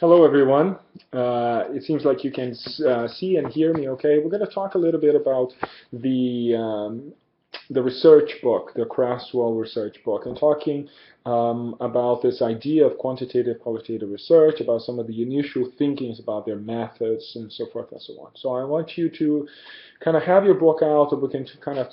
Hello, everyone. Uh, it seems like you can uh, see and hear me okay. We're going to talk a little bit about the um, the research book, the Creswell research book, and talking um, about this idea of quantitative qualitative research, about some of the initial thinkings about their methods and so forth and so on. So I want you to kind of have your book out and we can kind of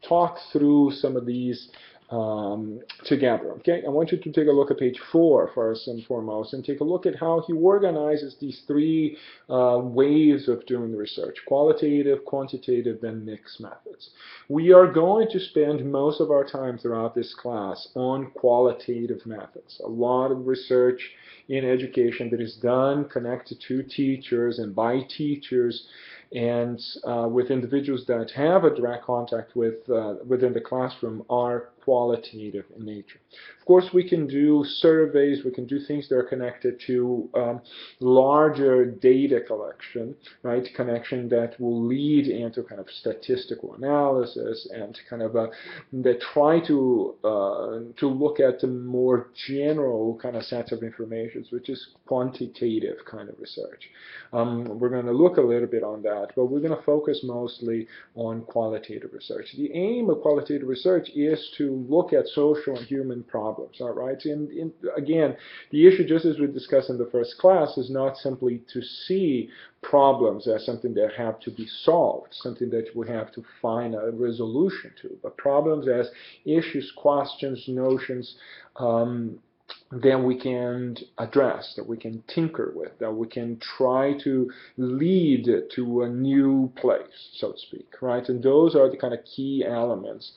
talk through some of these um, together. Okay, I want you to take a look at page four first and foremost, and take a look at how he organizes these three uh, ways of doing the research: qualitative, quantitative, and mixed methods. We are going to spend most of our time throughout this class on qualitative methods. A lot of research in education that is done connected to teachers and by teachers and uh, with individuals that have a direct contact with uh, within the classroom are qualitative in nature. Of course, we can do surveys, we can do things that are connected to um, larger data collection, right? Connection that will lead into kind of statistical analysis and kind of uh, that try to uh, to look at the more general kind of sets of information, which is quantitative kind of research. Um, we're going to look a little bit on that, but we're going to focus mostly on qualitative research. The aim of qualitative research is to look at social and human problems, all right? And, and again, the issue, just as we discussed in the first class, is not simply to see problems as something that have to be solved, something that we have to find a resolution to, but problems as issues, questions, notions, um, then we can address, that we can tinker with, that we can try to lead to a new place, so to speak, right? And those are the kind of key elements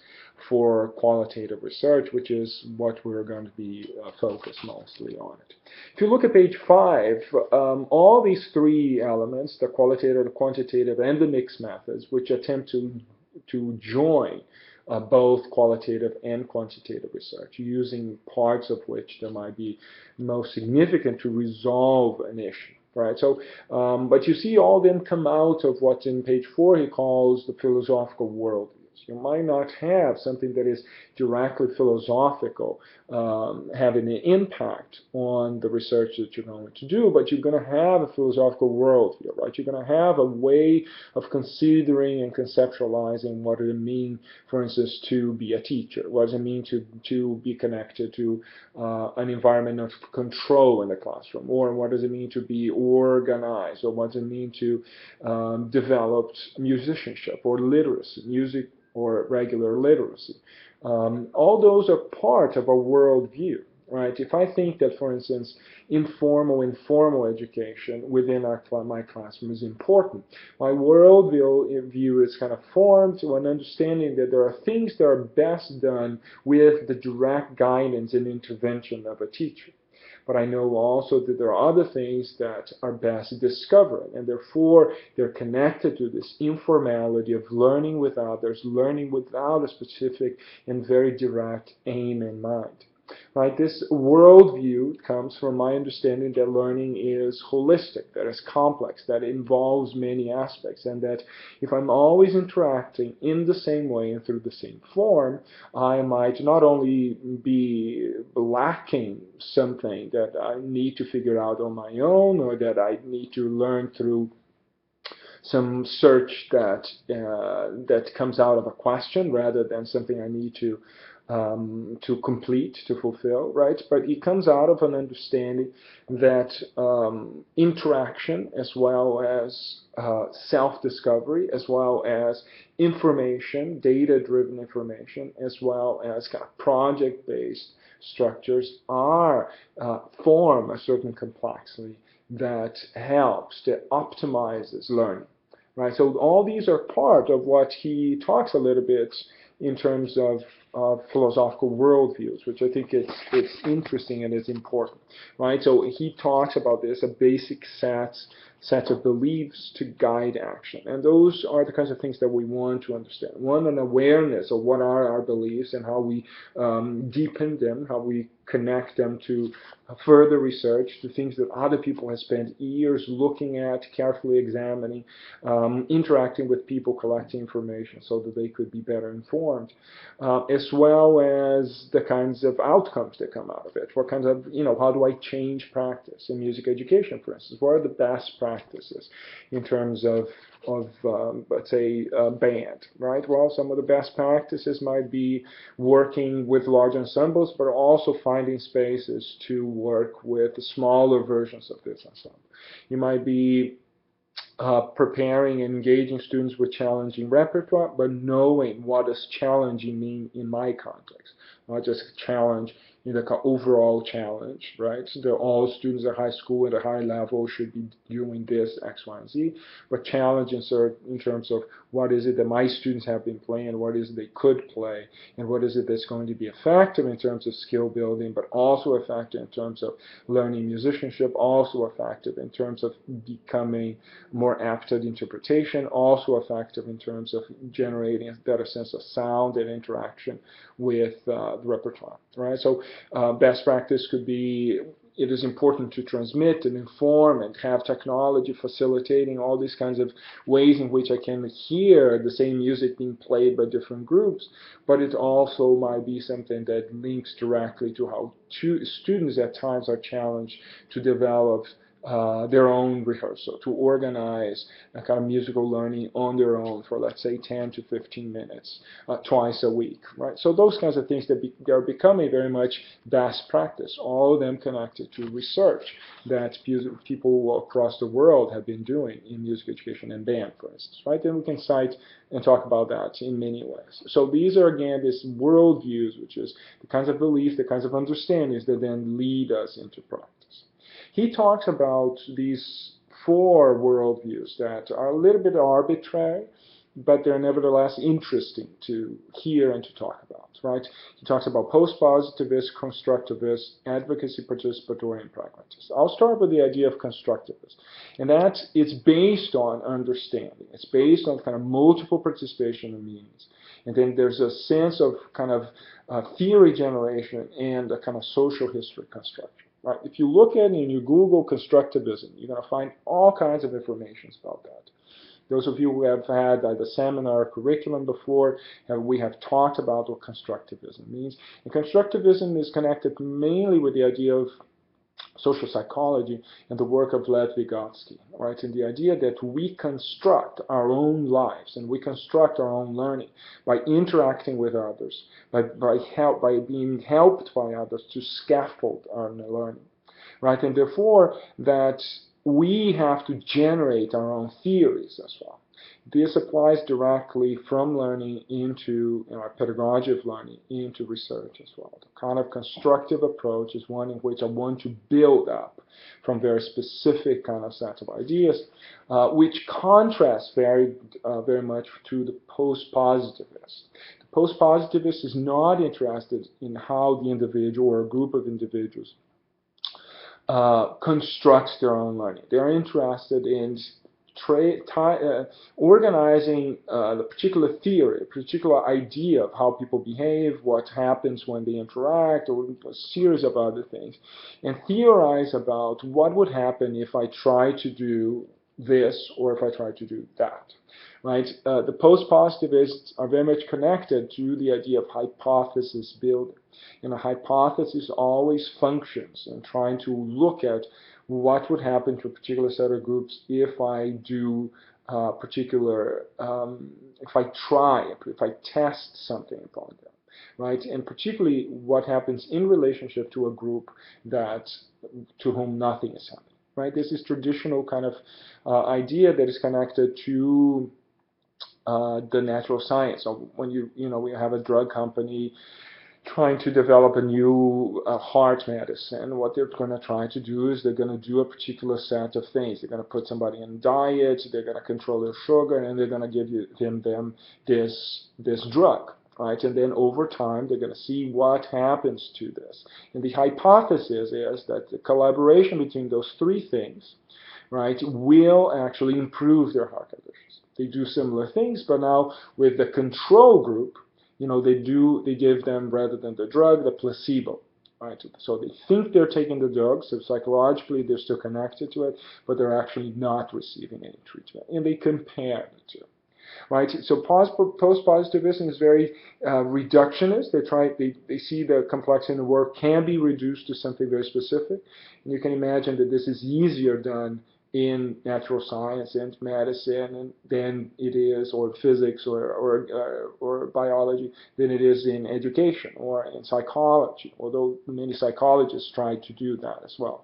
for qualitative research, which is what we're going to be uh, focused mostly on it. If you look at page five, um, all these three elements, the qualitative, the quantitative, and the mixed methods, which attempt to, to join uh, both qualitative and quantitative research, using parts of which there might be most significant to resolve an issue. Right, so, um, but you see all them come out of what in page four he calls the philosophical you might not have something that is directly philosophical um, having an impact on the research that you're going to do, but you're going to have a philosophical world here, right? You're going to have a way of considering and conceptualizing what it mean, for instance, to be a teacher? What does it mean to, to be connected to uh, an environment of control in the classroom? Or what does it mean to be organized? Or what does it mean to um, develop musicianship or literacy, music or regular literacy. Um, all those are part of a worldview, right? If I think that, for instance, informal, informal education within our, my classroom is important, my worldview view is kind of formed to an understanding that there are things that are best done with the direct guidance and intervention of a teacher. But I know also that there are other things that are best discovered, and therefore they're connected to this informality of learning with others, learning without a specific and very direct aim in mind. Right? This worldview comes from my understanding that learning is holistic, that it's complex, that involves many aspects, and that if I'm always interacting in the same way and through the same form, I might not only be lacking something that I need to figure out on my own or that I need to learn through some search that uh, that comes out of a question rather than something I need to um, to complete, to fulfill, right? But it comes out of an understanding that um, interaction as well as uh, self-discovery, as well as information, data-driven information, as well as kind of project-based structures are uh, form a certain complexity that helps, that optimizes learning, right? So all these are part of what he talks a little bit in terms of uh, philosophical worldviews, which I think it's, it's interesting and it's important, right? So he talks about this, a basic set, sets of beliefs to guide action. And those are the kinds of things that we want to understand. One, an awareness of what are our beliefs and how we um, deepen them, how we connect them to further research, to things that other people have spent years looking at, carefully examining, um, interacting with people, collecting information so that they could be better informed, uh, as well as the kinds of outcomes that come out of it. What kinds of, you know, how do I change practice in music education, for instance? What are the best practices in terms of of, um, let's say, a band, right? Well, some of the best practices might be working with large ensembles, but also finding spaces to work with smaller versions of this ensemble. You might be uh, preparing and engaging students with challenging repertoire, but knowing what does challenging mean in my context, not just challenge in the overall challenge, right? So all students at high school at a high level should be doing this X, Y, and Z, but challenge in, in terms of what is it that my students have been playing, what is it they could play, and what is it that's going to be effective in terms of skill building, but also effective in terms of learning musicianship, also effective in terms of becoming more apt at interpretation, also effective in terms of generating a better sense of sound and interaction with uh, the repertoire, right? So uh, best practice could be it is important to transmit and inform and have technology facilitating all these kinds of ways in which I can hear the same music being played by different groups, but it also might be something that links directly to how students at times are challenged to develop uh, their own rehearsal, to organize a kind of musical learning on their own for, let's say, 10 to 15 minutes uh, twice a week, right? So those kinds of things that be, are becoming very much best practice, all of them connected to research that people across the world have been doing in music education and band, for instance, right? Then we can cite and talk about that in many ways. So these are, again, these worldviews, which is the kinds of beliefs, the kinds of understandings that then lead us into practice. He talks about these four worldviews that are a little bit arbitrary, but they're nevertheless interesting to hear and to talk about, right? He talks about post-positivist, constructivist, advocacy, participatory, and pragmatist. I'll start with the idea of constructivist, and that it's based on understanding. It's based on kind of multiple participation in meanings. And then there's a sense of kind of uh, theory generation and a kind of social history construction. Right? If you look at and you Google constructivism, you're going to find all kinds of information about that. Those of you who have had uh, the seminar curriculum before, we have talked about what constructivism means. And constructivism is connected mainly with the idea of social psychology and the work of Lev Vygotsky, right? And the idea that we construct our own lives and we construct our own learning by interacting with others, by, by, help, by being helped by others to scaffold our learning, right? And therefore, that we have to generate our own theories as well. This applies directly from learning into you know, pedagogy of learning into research as well. The kind of constructive approach is one in which I want to build up from very specific kind of sets of ideas, uh, which contrasts very, uh, very much to the post-positivist. The post-positivist is not interested in how the individual or a group of individuals uh, constructs their own learning. They're interested in uh, organizing uh, the particular theory, a particular idea of how people behave, what happens when they interact, or a series of other things, and theorize about what would happen if I try to do this or if I try to do that. Right? Uh, the post-positivists are very much connected to the idea of hypothesis building. And a hypothesis always functions in trying to look at what would happen to a particular set of groups if I do uh, particular, um, if I try, if I test something upon them, right? And particularly what happens in relationship to a group that, to whom nothing is happening, right? This is traditional kind of uh, idea that is connected to uh, the natural science. So when you, you know, we have a drug company trying to develop a new uh, heart medicine, what they're going to try to do is they're going to do a particular set of things. They're going to put somebody in diet, they're going to control their sugar, and they're going to give you, them, them this, this drug. Right? And then over time, they're going to see what happens to this. And the hypothesis is that the collaboration between those three things right, will actually improve their heart conditions. They do similar things, but now with the control group, you know, they do, they give them, rather than the drug, the placebo. Right? So they think they're taking the drug, so psychologically they're still connected to it, but they're actually not receiving any treatment. And they compare the two. Right? So post-positivism is very uh, reductionist. They try, they, they see the complexity in the work can be reduced to something very specific. And you can imagine that this is easier done in natural science and medicine than it is, or physics or, or, uh, or biology, than it is in education or in psychology, although many psychologists try to do that as well.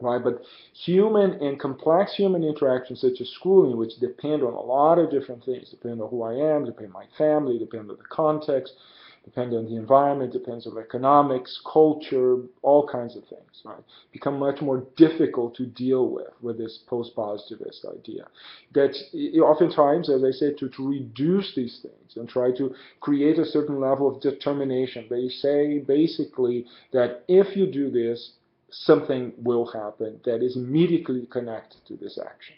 Right, but human and complex human interactions such as schooling, which depend on a lot of different things, depend on who I am, depend on my family, depend on the context, depends on the environment, depends on economics, culture, all kinds of things, right? Become much more difficult to deal with with this post-positivist idea. That oftentimes, as I said, to, to reduce these things and try to create a certain level of determination. They say basically that if you do this, something will happen that is immediately connected to this action.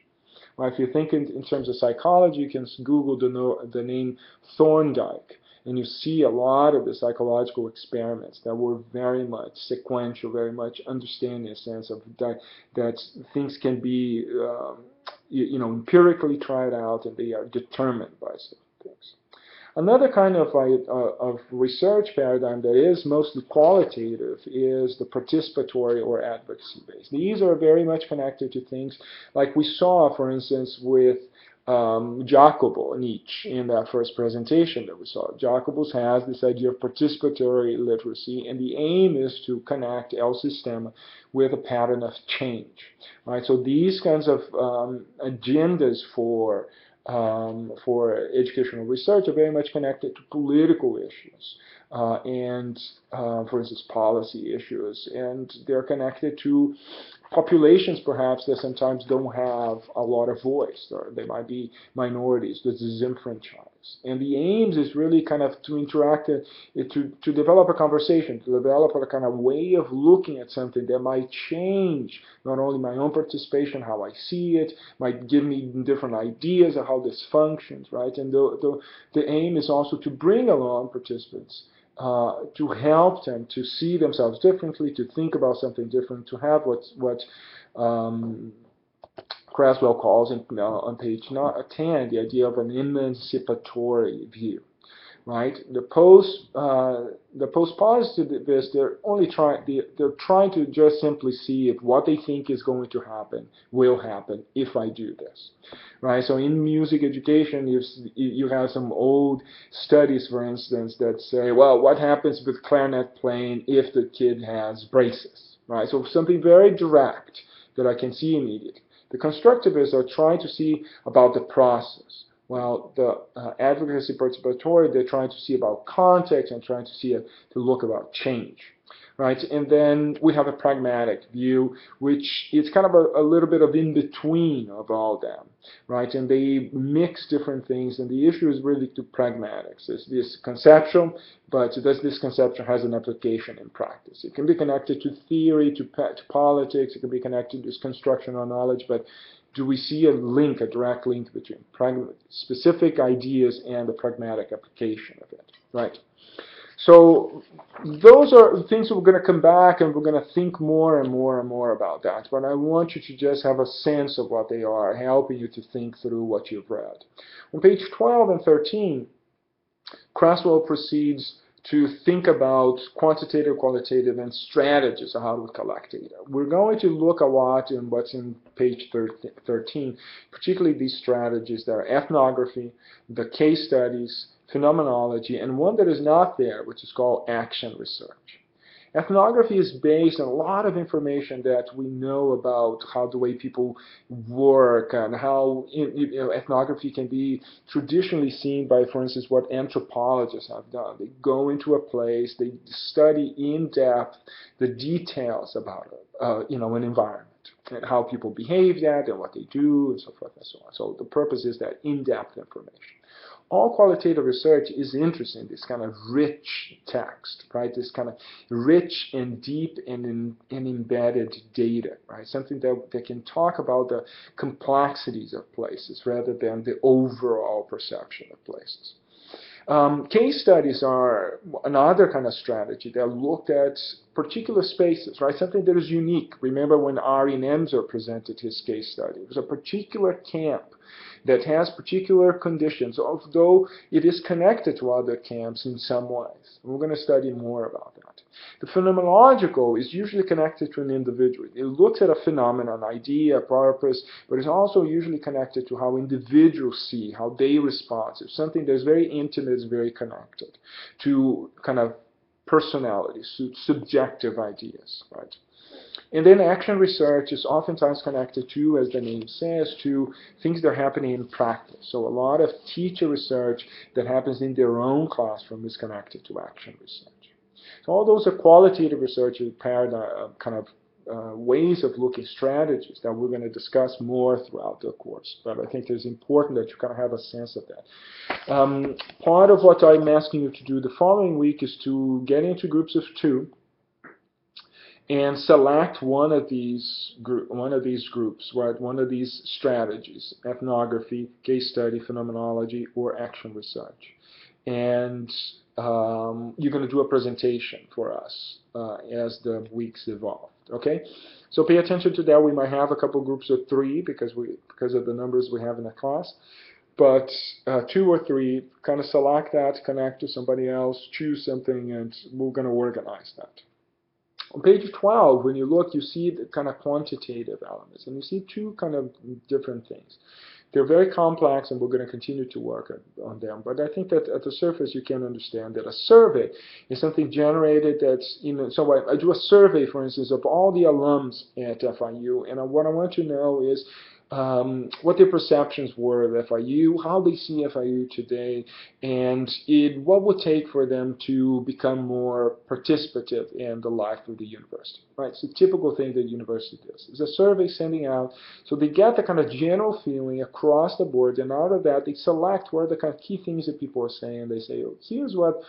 Well, if you think in, in terms of psychology, you can Google the, the name Thorndike and you see a lot of the psychological experiments that were very much sequential, very much understanding a sense of that, that things can be, um, you, you, know, empirically tried out and they are determined by certain things. Another kind of, uh, of research paradigm that is mostly qualitative is the participatory or advocacy based. These are very much connected to things like we saw, for instance, with um, Jacobus Nietzsche in that first presentation that we saw. Jacobus has this idea of participatory literacy, and the aim is to connect El Sistema with a pattern of change. Right? So these kinds of um, agendas for um, for educational research are very much connected to political issues uh, and, uh, for instance, policy issues, and they're connected to populations perhaps that sometimes don't have a lot of voice, or they might be minorities, the disenfranchised. And the aims is really kind of to interact, uh, to, to develop a conversation, to develop a kind of way of looking at something that might change not only my own participation, how I see it, might give me different ideas of how this functions, right? And the, the, the aim is also to bring along participants uh, to help them to see themselves differently, to think about something different, to have what what um, Creswell calls in, uh, on page 10 the idea of an emancipatory view right? The post uh, the post positivists they're only trying they, they're trying to just simply see if what they think is going to happen will happen if I do this, right? So in music education, you you have some old studies, for instance, that say, well, what happens with clarinet playing if the kid has braces, right? So something very direct that I can see immediately. The constructivists are trying to see about the process well, the uh, advocacy participatory, they're trying to see about context and trying to see a, to look about change, right? And then we have a pragmatic view, which is kind of a, a little bit of in between of all them, right? And they mix different things, and the issue is really to pragmatics. It's this conceptual, but does this conception has an application in practice? It can be connected to theory, to, to politics, it can be connected to constructional knowledge, but do we see a link, a direct link between specific ideas and the pragmatic application of it, right? So those are things we're going to come back and we're going to think more and more and more about that. But I want you to just have a sense of what they are, helping you to think through what you've read. On page 12 and 13, Creswell proceeds to think about quantitative, qualitative, and strategies of how to collect data. We're going to look a lot in what's in page 13, particularly these strategies that are ethnography, the case studies, phenomenology, and one that is not there, which is called action research. Ethnography is based on a lot of information that we know about how the way people work and how you know, ethnography can be traditionally seen by, for instance, what anthropologists have done. They go into a place, they study in depth the details about uh, you know, an environment and how people behave that and what they do and so forth and so on. So the purpose is that in-depth information. All qualitative research is interested in this kind of rich text, right? This kind of rich and deep and, in, and embedded data, right? Something that, that can talk about the complexities of places rather than the overall perception of places. Um, case studies are another kind of strategy that looked at particular spaces, right? Something that is unique. Remember when Ari Nemser presented his case study? It was a particular camp that has particular conditions, although it is connected to other camps in some ways. we're going to study more about that. The phenomenological is usually connected to an individual. It looks at a phenomenon, idea, purpose, but it's also usually connected to how individuals see, how they respond. It's something that's very intimate, is very connected to kind of personalities, subjective ideas, right? And then action research is oftentimes connected to, as the name says, to things that are happening in practice. So a lot of teacher research that happens in their own classroom is connected to action research. So all those are qualitative research paradigm, uh, kind of uh, ways of looking strategies that we're going to discuss more throughout the course. But I think it's important that you kind of have a sense of that. Um, part of what I'm asking you to do the following week is to get into groups of two and select one of these group, one of these groups, right? One of these strategies: ethnography, case study, phenomenology, or action research. And um, you're going to do a presentation for us uh, as the weeks evolve. Okay, so pay attention to that. We might have a couple groups of three because we because of the numbers we have in the class. But uh, two or three, kind of select that, connect to somebody else, choose something, and we're going to organize that. On page 12, when you look, you see the kind of quantitative elements, and you see two kind of different things. They're very complex, and we're going to continue to work on them. But I think that at the surface, you can understand that a survey is something generated that's, you know, so I, I do a survey, for instance, of all the alums at FIU, and what I want to know is um, what their perceptions were of FIU, how they see FIU today, and it, what would take for them to become more participative in the life of the university. Right, it's a typical thing that university does. It's a survey sending out, so they get the kind of general feeling across the board, and out of that they select what are the kind of key things that people are saying. They say, oh, here's what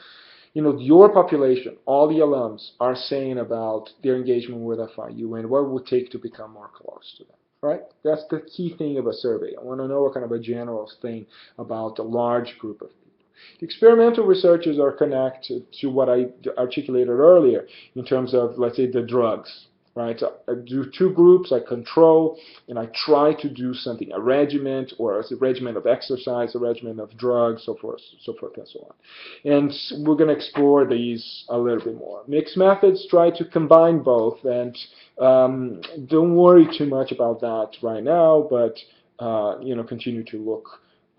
you know, your population, all the alums, are saying about their engagement with FIU and what it would take to become more close to them right? That's the key thing of a survey. I want to know what kind of a general thing about a large group of people. The experimental researchers are connected to what I articulated earlier in terms of, let's say, the drugs, right? I do two groups, I control, and I try to do something, a regimen or a regimen of exercise, a regimen of drugs, so forth, so forth and so on. And we're going to explore these a little bit more. Mixed methods try to combine both, and um, don't worry too much about that right now, but uh, you know, continue to look.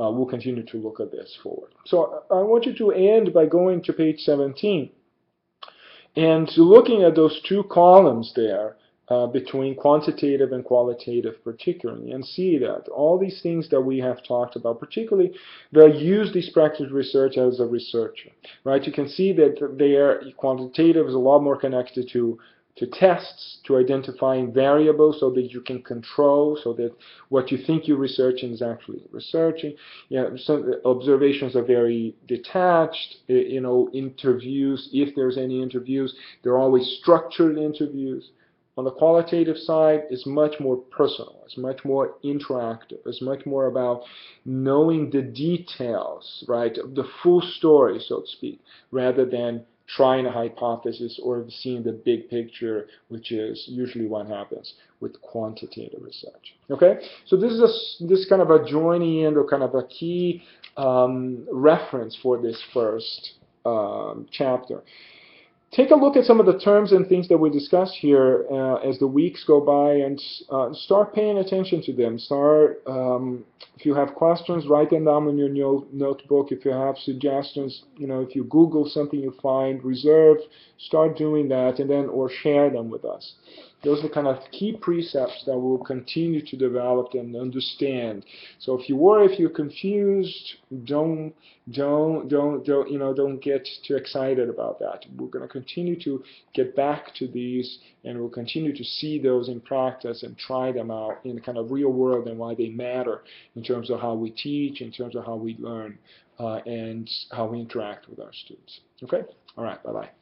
Uh, we'll continue to look at this forward. So I want you to end by going to page 17. And looking at those two columns there, uh, between quantitative and qualitative particularly and see that all these things that we have talked about particularly they use this practice research as a researcher right? You can see that their quantitative is a lot more connected to to tests, to identifying variables so that you can control, so that what you think you're researching is actually researching. You know, some observations are very detached. Uh, you know, interviews, if there's any interviews, they're always structured interviews. On the qualitative side, it's much more personal. It's much more interactive. It's much more about knowing the details, right, of the full story, so to speak, rather than trying a hypothesis or seeing the big picture, which is usually what happens with quantitative research. Okay, so this is a, this kind of a joining in or kind of a key um, reference for this first um, chapter. Take a look at some of the terms and things that we discuss here uh, as the weeks go by and uh, start paying attention to them. Start, um, if you have questions, write them down in your no notebook. If you have suggestions, you know, if you Google something you find, reserve, start doing that and then, or share them with us. Those are kind of key precepts that we'll continue to develop and understand. So if you worry, if you're confused, don't, don't, don't, don't, you know, don't get too excited about that. We're going to continue to get back to these, and we'll continue to see those in practice and try them out in the kind of real world and why they matter in terms of how we teach, in terms of how we learn, uh, and how we interact with our students. Okay? All right. Bye bye.